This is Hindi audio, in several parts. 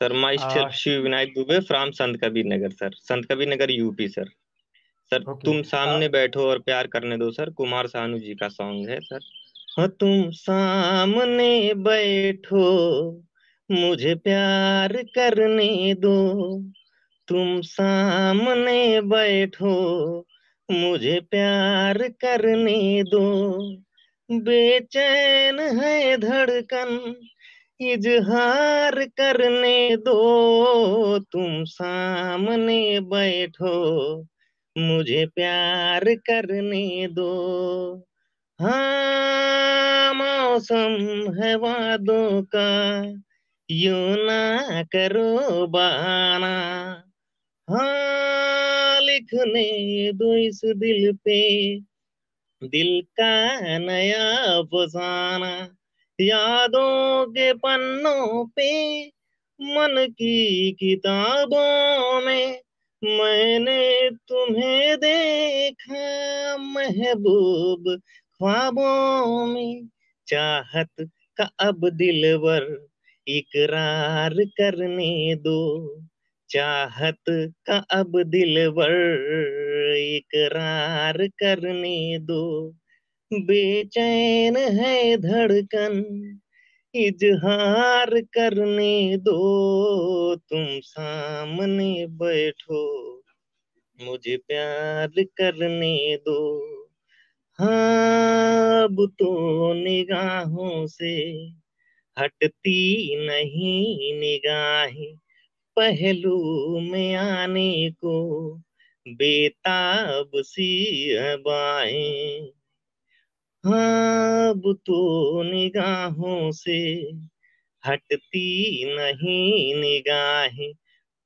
Sir myself Shiv Vinayak Dubey from Sant Kabir Nagar sir. Sant Kabir Nagar UP sir. Sir okay. तुम सामने बैठो और प्यार करने दो सर। कुमार सानू जी का सॉन्ग है सर। हाँ तुम सामने बैठो मुझे प्यार करने दो। तुम सामने बैठो मुझे प्यार करने दो। बेचैन है धड़कन इजहार करने दो, तुम सामने बैठो, मुझे प्यार करने दो। हाँ मौसम है वादों का, यू ना करो बाना हाँ लिखने दो इस दिल पे, दिल का नया फसाना। यादों के पन्नों पे, मन की किताबों में मैंने तुम्हें देखा, महबूब ख्वाबों में। चाहत का अब दिलवर इकरार करने दो। चाहत का अब दिलवर इकरार करने दो। बेचैन है धड़कन, इजहार करने दो, तुम सामने बैठो, मुझे प्यार करने दो। हाँ तो निगाहों से हटती नहीं निगाहें, पहलू में आने को बेताब सी बाहें अब तो निगाहों से हटती नहीं निगाहें।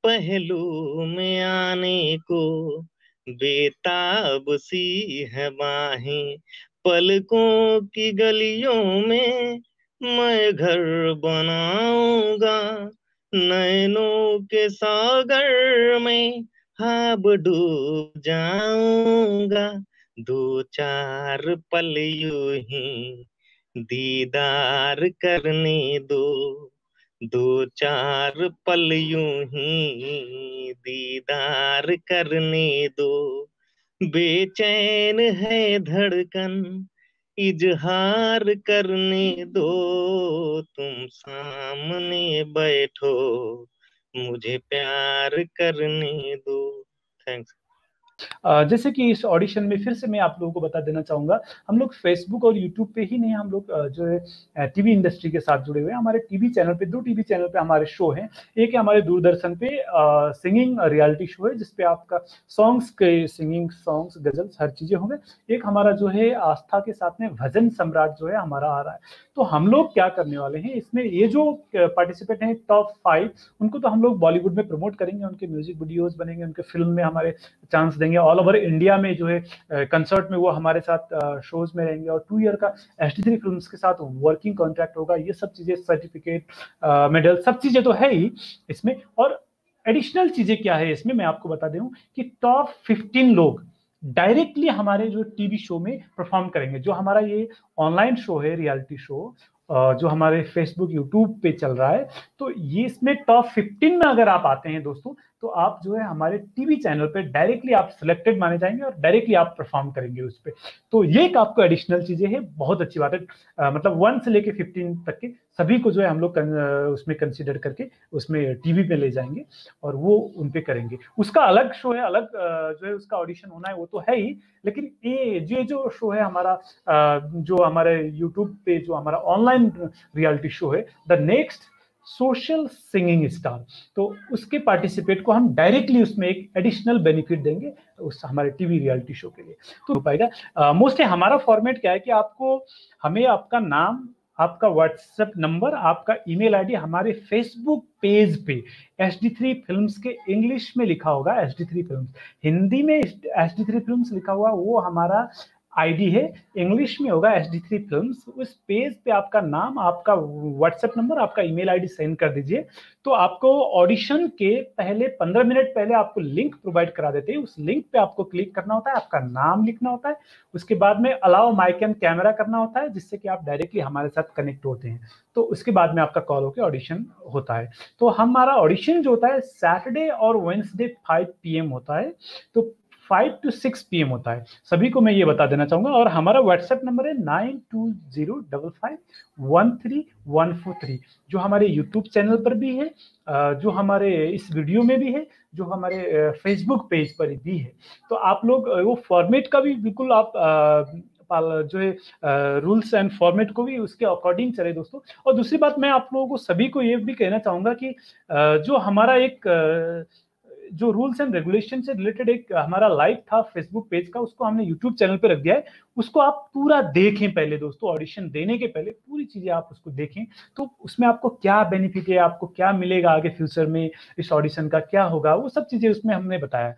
पहलू में आने को बेताब सी है बाहें। पलकों की गलियों में मैं घर बनाऊँगा। नैनों के सागर में हाब डूब जाऊँगा। दो चार पल यू ही दीदार करने दो। दो चार पल यू ही दीदार करने दो। बेचैन है धड़कन इजहार करने दो। तुम सामने बैठो, मुझे प्यार करने दो। थैंक्स जैसे कि इस ऑडिशन में फिर से मैं आप लोगों को बता देना चाहूँगा, हम लोग फेसबुक और यूट्यूब पे ही नहीं, हम लोग जो है टीवी इंडस्ट्री के साथ जुड़े हुए हैं। हमारे टीवी चैनल पे, दो टीवी चैनल पे हमारे शो हैं। एक है हमारे दूरदर्शन पे सिंगिंग रियलिटी शो है जिसपे आपका सॉन्ग्स के सिंगिंग सॉन्ग्स गजल्स, हर चीज़ें होंगे। एक हमारा जो है, आस्था के साथ में भजन सम्राट जो है, हमारा आ रहा है। तो हम लोग क्या करने वाले हैं, इसमें ये जो पार्टिसिपेट हैं टॉप फाइव उनको तो हम लोग बॉलीवुड में प्रमोट करेंगे, उनके म्यूज़िक वीडियोज़ बनेंगे, उनके फ़िल्म में हमारे चांस देंगे। ऑल ओवर इंडिया में जो है कंसर्ट में वो हमारे साथ शोज़ में रहेंगे और टू ईयर का एस टी थ्री फ़िल्म के साथ वर्किंग कॉन्ट्रैक्ट होगा। ये सब चीज़ें सर्टिफिकेट मेडल सब चीज़ें तो है ही इसमें। और एडिशनल चीज़ें क्या है इसमें? मैं आपको बता दूँ कि टॉप फिफ्टीन लोग डायरेक्टली हमारे जो टीवी शो में परफॉर्म करेंगे। जो हमारा ये ऑनलाइन शो है रियलिटी शो जो हमारे फेसबुक यूट्यूब पे चल रहा है तो ये इसमें टॉप 15 में अगर आप आते हैं दोस्तों तो आप जो है हमारे टीवी चैनल पे डायरेक्टली आप सिलेक्टेड माने जाएँगे और डायरेक्टली आप परफॉर्म करेंगे उस पर तो ये एक आपको एडिशनल चीज़ें है बहुत अच्छी बात है। आ, मतलब वन से लेके फिफ्टीन तक के सभी को जो है हम लोग उसमें कंसिडर करके उसमें टीवी पे ले जाएँगे और वो उन पे करेंगे। उसका अलग शो है अलग जो है उसका ऑडिशन होना है वो तो है ही लेकिन ये ये जो शो है हमारा जो हमारे यूट्यूब पे जो हमारा ऑनलाइन रियलिटी शो है the next social singing star तो उसके पार्टिसिपेट को हम डायरेक्टली उसमें एक एडिशनल बेनिफिट देंगे उस हमारे टीवी रियलिटी शो के लिए। तो हो पाएगा? मोस्टली हमारा फॉर्मेट क्या है कि आपको हमें आपका नाम, आपका व्हाट्सएप नंबर आपका ईमेल आईडी हमारे फेसबुक पेज पे एच डी थ्री फ़िल्म के इंग्लिश में लिखा होगा H D three film Hindi में एच डी थ्री फ़िल्म लिखा हुआ, वो हमारा आईडी है, इंग्लिश में होगा एस डी थ्री फ़िल्म उस पेज पे आपका नाम, आपका व्हाट्सएप नंबर, आपका ईमेल आईडी सेंड कर दीजिए। तो आपको ऑडिशन के पहले पंद्रह मिनट पहले आपको लिंक प्रोवाइड करा देते हैं। उस लिंक पे आपको क्लिक करना होता है, आपका नाम लिखना होता है। उसके बाद में अलाउ माइक एंड कैमरा करना होता है, जिससे कि आप डायरेक्टली हमारे साथ कनेक्ट होते हैं। तो उसके बाद में आपका कॉल होकर ऑडिशन होता है। तो हमारा ऑडिशन जो होता है सैटरडे और वेंसडे फाइव पी होता है। तो फाइव टू सिक्स पी होता है। सभी को मैं ये बता देना चाहूँगा और हमारा व्हाट्सएप नंबर है nine two zero double five one three one four three जो हमारे यूट्यूब चैनल पर भी है जो हमारे इस वीडियो में भी है, जो हमारे फेसबुक पेज पर भी है। तो आप लोग वो फॉर्मेट का भी बिल्कुल आप जो है रूल्स एंड फॉर्मेट को भी उसके अकॉर्डिंग चले दोस्तों। और दूसरी बात, मैं आप लोगों को सभी को ये भी कहना चाहूँगा कि जो हमारा एक जो रूल्स एंड रेगुलेशन से रिलेटेड एक हमारा लाइव था फेसबुक पेज का, उसको हमने यूट्यूब चैनल पर रख दिया है। उसको आप पूरा देखें पहले दोस्तों ऑडिशन देने के पहले पूरी चीज़ें आप उसको देखें। तो उसमें आपको क्या बेनिफिट है, आपको क्या मिलेगा आगे फ्यूचर में इस ऑडिशन का, क्या होगा, वो सब चीज़ें उसमें हमने बताया।